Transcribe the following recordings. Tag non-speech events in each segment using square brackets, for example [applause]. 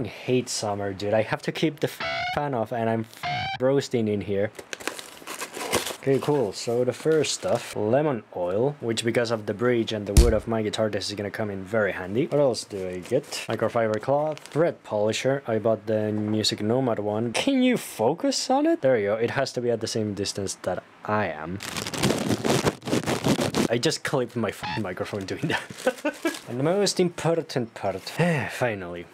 I hate summer, dude. I have to keep the fan off and I'm roasting in here. Okay, cool. So the first stuff, lemon oil, which because of the bridge and the wood of my guitar, this is gonna come in very handy. What else do I get? Microfiber cloth, fret polisher. I bought the Music Nomad one. Can you focus on it? There you go. It has to be at the same distance that I am. I just clipped my microphone doing that. [laughs] and the most important part, [sighs] finally.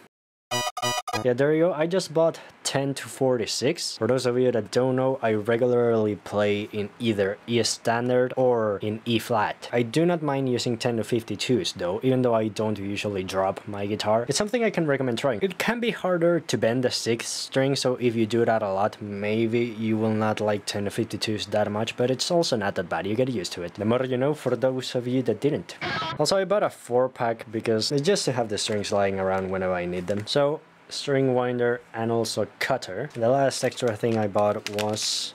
Yeah, there you go. I just bought 10 to 46. For those of you that don't know, I regularly play in either E standard or in E flat. I do not mind using 10 to 52s though, even though I don't usually drop my guitar. It's something I can recommend trying. It can be harder to bend the 6th string, so if you do that a lot, maybe you will not like 10 to 52s that much, but it's also not that bad. You get used to it. The more you know for those of you that didn't. Also, I bought a 4 pack because it's just to have the strings lying around whenever I need them. So string winder and also cutter. The last extra thing I bought was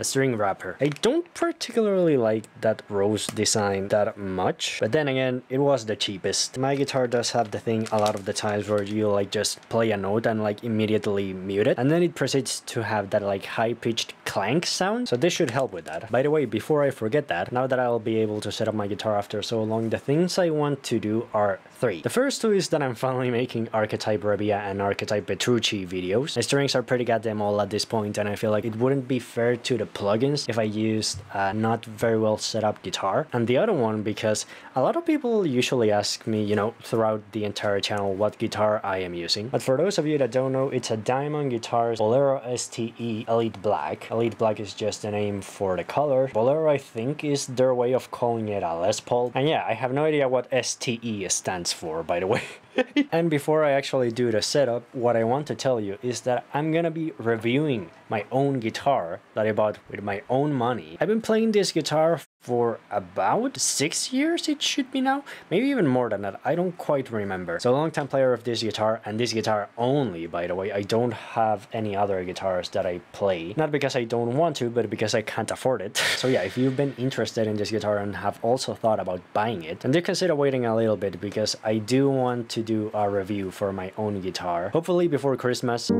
a string wrapper. I don't particularly like that rose design that much, but then again, it was the cheapest. My guitar does have the thing a lot of the times where you like just play a note and like immediately mute it, and then it proceeds to have that like high-pitched clank sound, so this should help with that. By the way, before I forget that, now that I'll be able to set up my guitar after so long, the things I want to do are three. The first two is that I'm finally making Archetype Rabea and Archetype Petrucci videos. My strings are pretty goddamn old at this point and I feel like it wouldn't be fair to the plugins if I used a not very well set up guitar. And the other one because a lot of people usually ask me, you know, throughout the entire channel what guitar I am using. But for those of you that don't know, it's a Diamond Guitars Bolero STE Elite Black. Elite Black is just a name for the color. Bolero I think is their way of calling it a Les Paul. And yeah, I have no idea what STE stands for by the way. [laughs] [laughs] and before I actually do the setup, what I want to tell you is that I'm gonna be reviewing my own guitar that I bought with my own money. I've been playing this guitar for about six years it should be now maybe even more than that i don't quite remember. So long time player of this guitar and this guitar only by the way. I don't have any other guitars that i play. Not because i don't want to but because i can't afford it. [laughs] So yeah if you've been interested in this guitar and have also thought about buying it then do consider waiting a little bit because i do want to do a review for my own guitar. Hopefully before christmas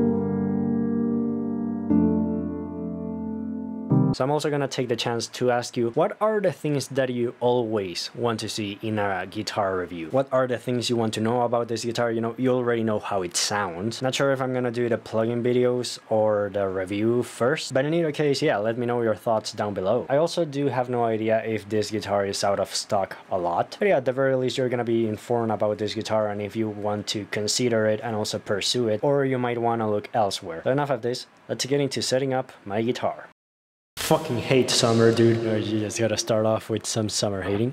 So I'm also gonna take the chance to ask you, what are the things that you always want to see in a guitar review? What are the things you want to know about this guitar? You know, you already know how it sounds. Not sure if I'm gonna do the plugin videos or the review first, but in either case, yeah, let me know your thoughts down below. I also do have no idea if this guitar is out of stock a lot, but yeah, at the very least, you're gonna be informed about this guitar and if you want to consider it and also pursue it, or you might wanna look elsewhere. But enough of this, let's get into setting up my guitar fucking hate summer, dude. Uh, you just gotta start off with some summer hating.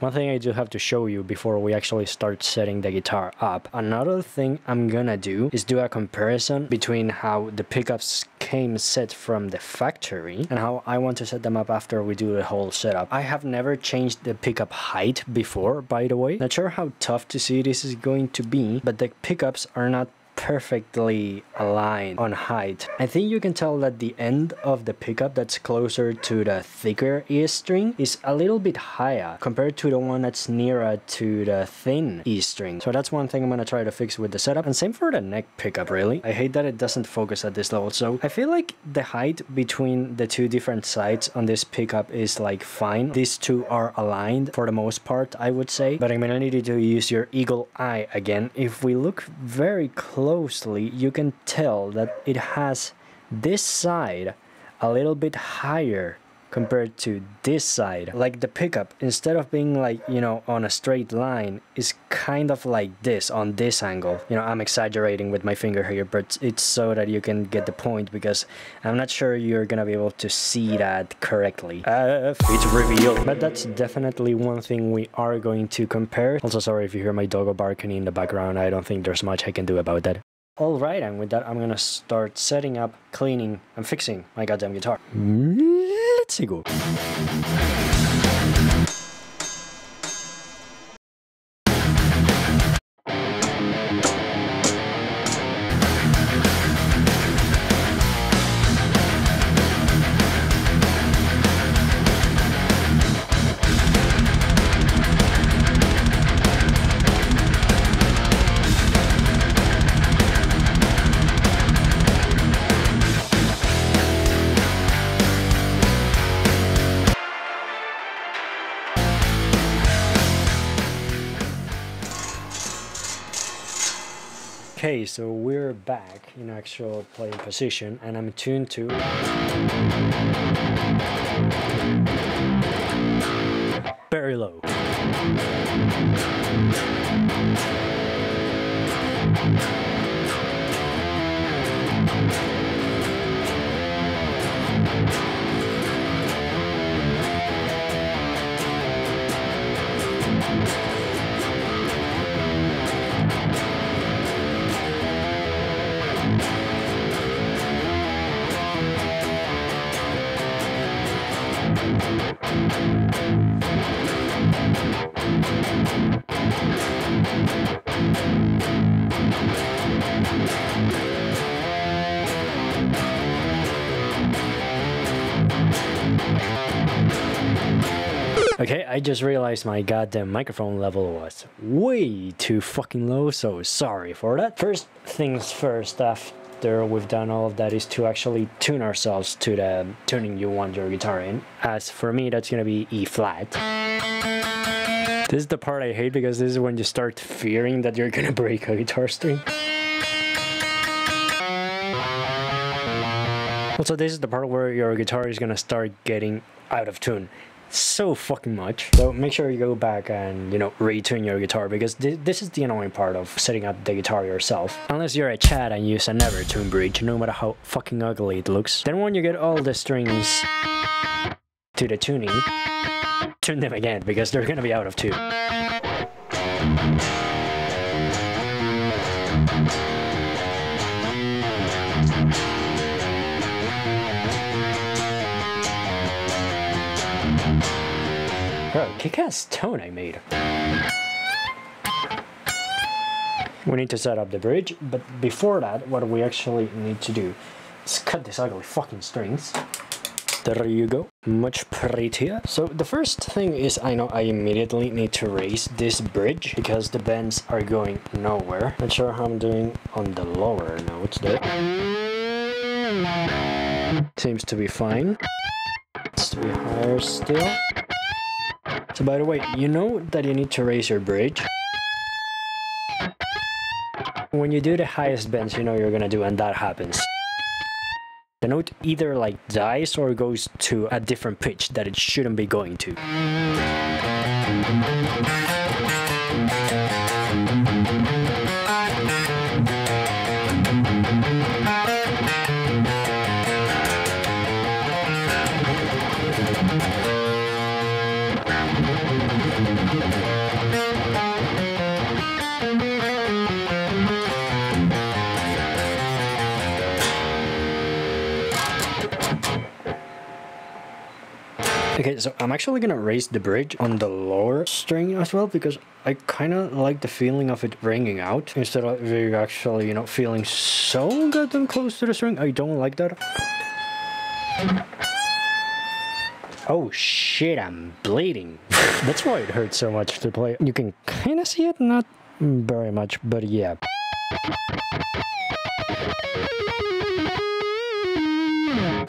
One thing I do have to show you before we actually start setting the guitar up. Another thing I'm gonna do is do a comparison between how the pickups came set from the factory and how I want to set them up after we do the whole setup. I have never changed the pickup height before, by the way. Not sure how tough to see this is going to be, but the pickups are not perfectly aligned on height. I think you can tell that the end of the pickup that's closer to the thicker E string is a little bit higher compared to the one that's nearer to the thin E string. So that's one thing I'm gonna try to fix with the setup. And same for the neck pickup really. I hate that it doesn't focus at this level. So I feel like the height between the two different sides on this pickup is like fine. These two are aligned for the most part I would say. But I'm gonna need to use your eagle eye again. If we look very close closely, you can tell that it has this side a little bit higher compared to this side. Like the pickup, instead of being like, you know, on a straight line, is kind of like this on this angle. You know, I'm exaggerating with my finger here, but it's so that you can get the point because I'm not sure you're gonna be able to see that correctly. Uh, it's revealed. But that's definitely one thing we are going to compare. Also, sorry if you hear my doggo barking in the background. I don't think there's much I can do about that. Alright, and with that, I'm gonna start setting up, cleaning, and fixing my goddamn guitar. Let's go. Okay, so we're back in actual playing position and I'm tuned to very low. Okay, I just realized my goddamn microphone level was way too fucking low, so sorry for that. First things first, after we've done all of that, is to actually tune ourselves to the tuning you want your guitar in. As for me, that's gonna be E flat. This is the part I hate because this is when you start fearing that you're gonna break a guitar string. Also, this is the part where your guitar is gonna start getting out of tune so fucking much. So make sure you go back and, you know, retune your guitar because th this is the annoying part of setting up the guitar yourself. Unless you're a Chad and use an EverTune bridge, no matter how fucking ugly it looks. Then when you get all the strings to the tuning, tune them again because they're gonna be out of tune. Kick-ass tone I made. We need to set up the bridge, but before that, what we actually need to do is cut these ugly fucking strings. There you go, much prettier. So the first thing is I know I immediately need to raise this bridge because the bends are going nowhere. Not sure how I'm doing on the lower notes there. Seems to be fine. Needs to be higher still. So by the way, you know that you need to raise your bridge. When you do the highest bends, you know you're gonna do and that happens. The note either like dies or goes to a different pitch that it shouldn't be going to. Okay, so I'm actually gonna raise the bridge on the lower string as well because I kind of like the feeling of it ringing out instead of you actually, you know, feeling so goddamn close to the string. I don't like that. Oh shit, I'm bleeding. [laughs] That's why it hurts so much to play. You can kind of see it, not very much, but yeah.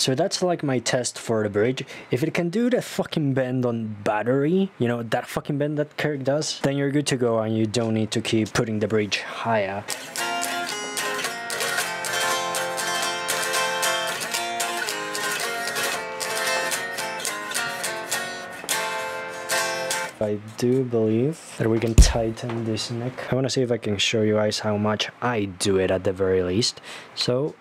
So that's like my test for the bridge. If it can do that fucking bend on battery, you know, that fucking bend that Kirk does, then you're good to go and you don't need to keep putting the bridge higher. I do believe that we can tighten this neck. I want to see if I can show you guys how much I do it at the very least. So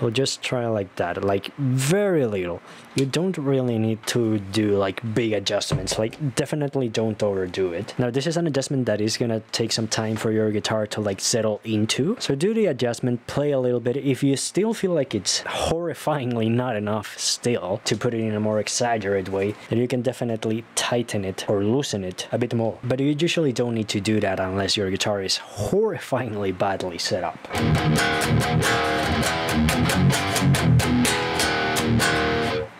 we'll just try like that like very little. You don't really need to do like big adjustments like definitely don't overdo it. Now this is an adjustment that is gonna take some time for your guitar to like settle into. So do the adjustment play a little bit. If you still feel like it's horrifyingly not enough still to put it in a more exaggerated way then you can definitely tighten it or loosen it a bit more. But you usually don't need to do that unless your guitar is horrifyingly badly set up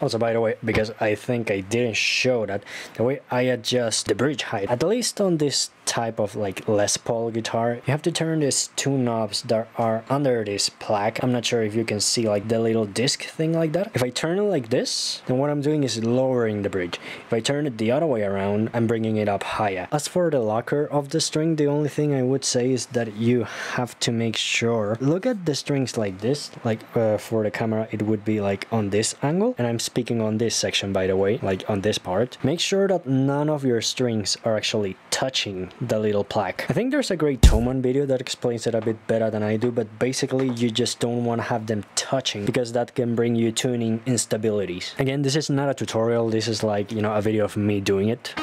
also, by the way, because I think I didn't show that, the way I adjust the bridge height, at least on this type of like Les Paul guitar, you have to turn these two knobs that are under this plaque. I'm not sure if you can see like the little disc thing like that. If I turn it like this, then what I'm doing is lowering the bridge. If I turn it the other way around, I'm bringing it up higher. As for the locker of the string, the only thing I would say is that you have to make sure, look at the strings like this, like uh, for the camera, it would be like on this angle. And I'm speaking on this section, by the way, like on this part. Make sure that none of your strings are actually touching the little plaque. I think there's a great Thomann video that explains it a bit better than I do, but basically you just don't want to have them touching because that can bring you tuning instabilities. Again, this is not a tutorial, this is like, you know, a video of me doing it.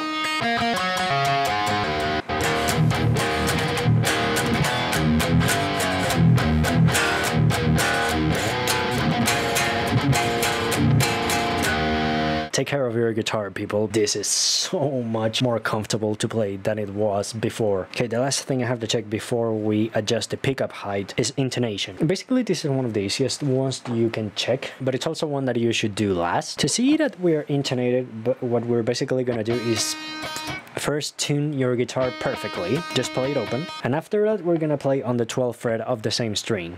Take care of your guitar people. This is so much more comfortable to play than it was before. Okay the last thing i have to check before we adjust the pickup height is intonation. Basically this is one of the easiest ones you can check but it's also one that you should do last. To see that we're intonated but what we're basically gonna do is First, tune your guitar perfectly, just play it open, and after that we're gonna play on the 12th fret of the same string.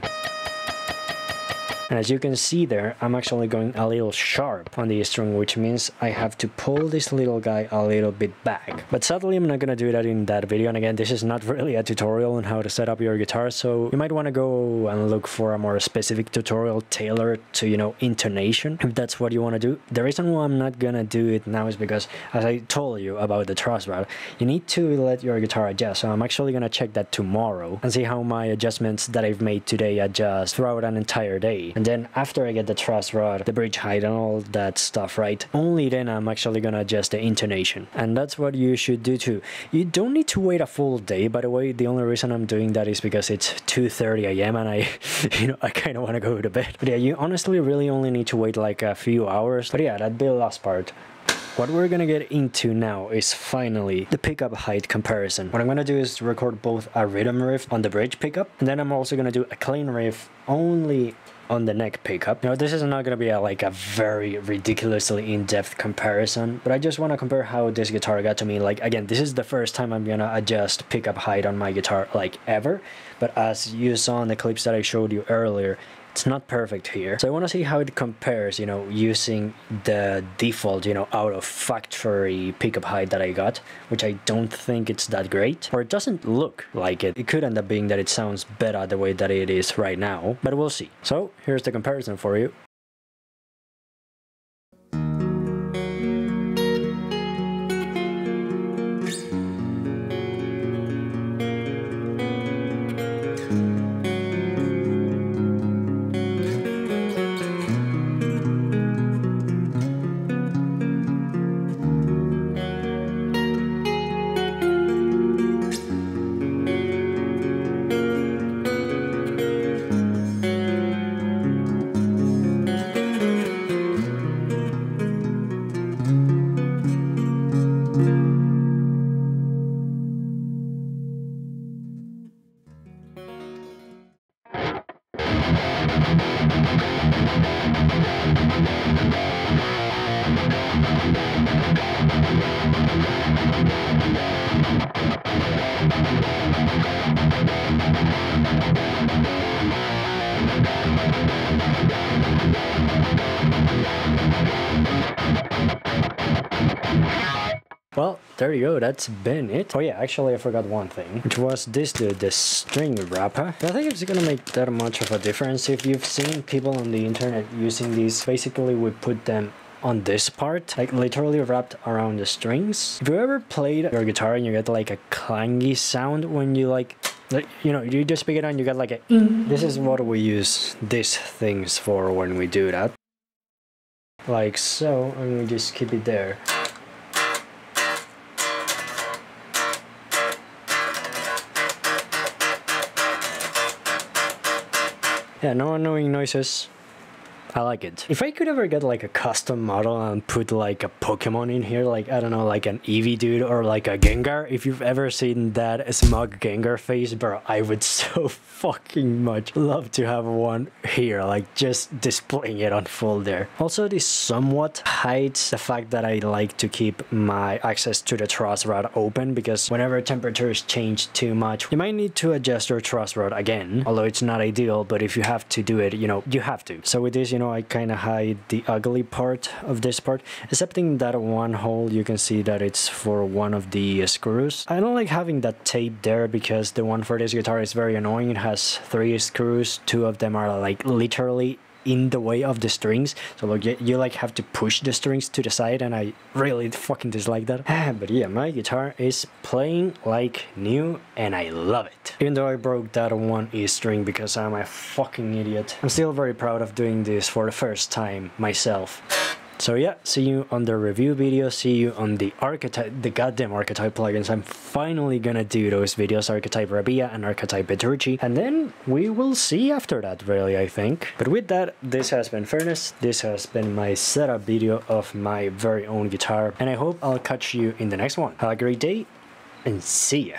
And as you can see there, I'm actually going a little sharp on the string, which means I have to pull this little guy a little bit back. But sadly, I'm not gonna do that in that video. And again, this is not [laughs] really a tutorial on how to set up your guitar, so you might wanna go and look for a more specific tutorial tailored to, you know, intonation, if that's what you wanna do. The reason why I'm not gonna do it now is because, as I told you about the truss rod, you need to let your guitar adjust. So I'm actually gonna check that tomorrow and see how my adjustments that I've made today adjust throughout an entire day. And then after I get the truss rod, the bridge height and all that stuff right, only then I'm actually gonna adjust the intonation. And that's what you should do too. You don't need to wait a full day, by the way. The only reason I'm doing that is because it's 2.30 a.m. and I, [laughs] you know, I kind of want to go to bed. But yeah, you honestly really only need to wait like a few hours. But yeah, that'd be the last part. What we're gonna get into now is finally the pickup height comparison. What I'm gonna do is record both a rhythm riff on the bridge pickup, and then I'm also gonna do a clean riff only on the neck pickup. Now this is not gonna be a, like a very ridiculously in-depth comparison, but I just wanna compare how this guitar got to me. Like again, this is the first time I'm gonna adjust pickup height on my guitar like ever, but as you saw in the clips that I showed you earlier, it's not perfect here. So I want to see how it compares, you know, using the default, you know, out of factory pickup height that I got, which I don't think it's that great, or it doesn't look like it. It could end up being that it sounds better the way that it is right now, but we'll see. So here's the comparison for you. Thank you. Well, there you go, that's been it. Oh yeah, actually I forgot one thing, which was this dude, the string wrapper. I think it's gonna make that much of a difference. If you've seen people on the internet using these, basically we put them on this part, like literally wrapped around the strings. If you ever played your guitar and you get like a clangy sound when you like like, you know, you just pick it on, you get like a. This is what we use these things for when we do that. Like so, and we just keep it there. Yeah, no annoying noises. I like it. If I could ever get like a custom model and put like a Pokemon in here, like I don't know, like an Eevee dude or like a Gengar, if you've ever seen that smug Gengar face, bro, I would [laughs] so fucking much love to have one here, like just displaying it on full there. Also, this somewhat hides the fact that I like to keep my access to the truss rod open because whenever temperatures change too much, you might need to adjust your truss rod again, although it's not ideal, but if you have to do it, you know, you have to. So with this, you know, I kind of hide the ugly part of this part, excepting that one hole, you can see that it's for one of the uh, screws. I don't like having that tape there because the one for this guitar is very annoying. It has three screws, two of them are like literally in the way of the strings. So like you, you, like have to push the strings to the side and i really fucking dislike that. [sighs] But yeah my guitar is playing like new and i love it. Even though i broke that one e string because i'm a fucking idiot i'm still very proud of doing this for the first time myself so yeah, see you on the review video, see you on the archetype, the goddamn archetype plugins. I'm finally gonna do those videos, archetype Rabea and archetype Petrucci, and then we will see after that really, I think. But with that, this has been Fernus, this has been my setup video of my very own guitar, and I hope I'll catch you in the next one. Have a great day, and see ya!